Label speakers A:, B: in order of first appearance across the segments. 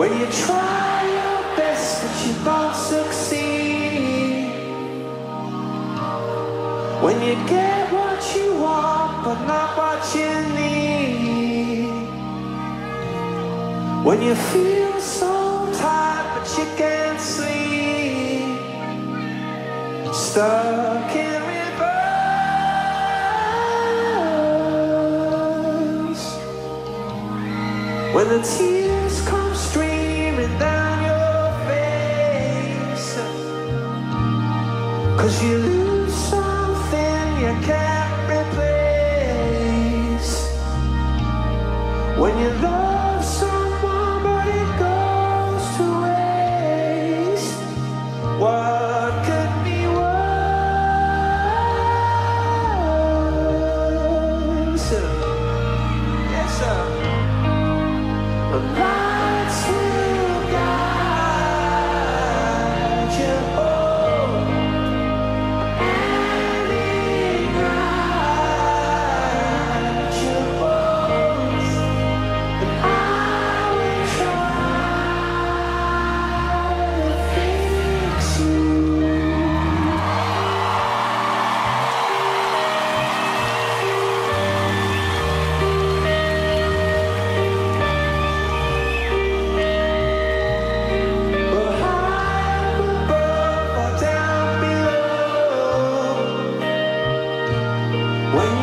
A: When you try your best but you don't succeed. When you get what you want but not what you need. When you feel so tired but you can't sleep. Stuck in reverse. When the tears Cause you lose something you can't replace. When you love someone when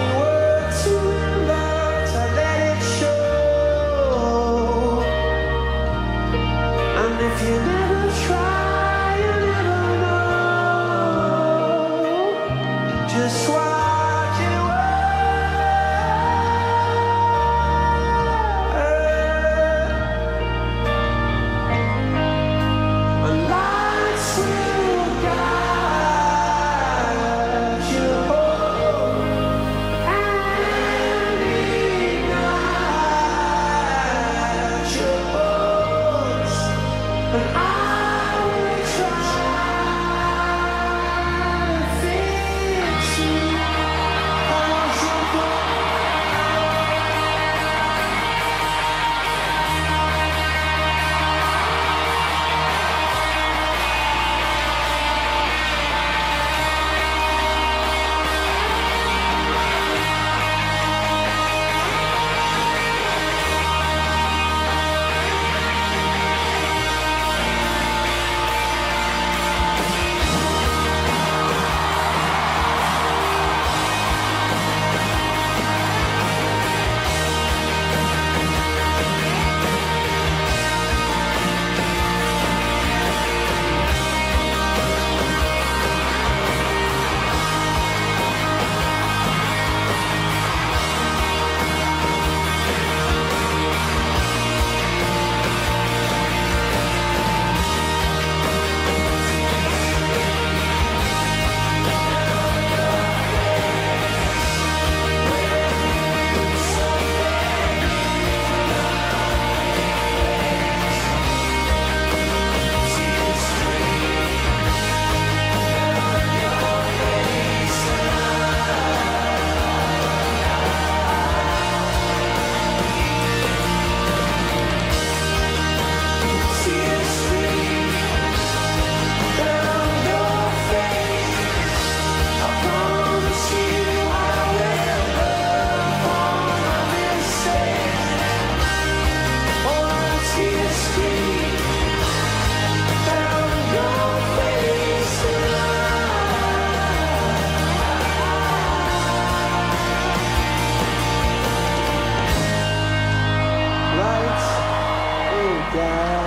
A: Yeah.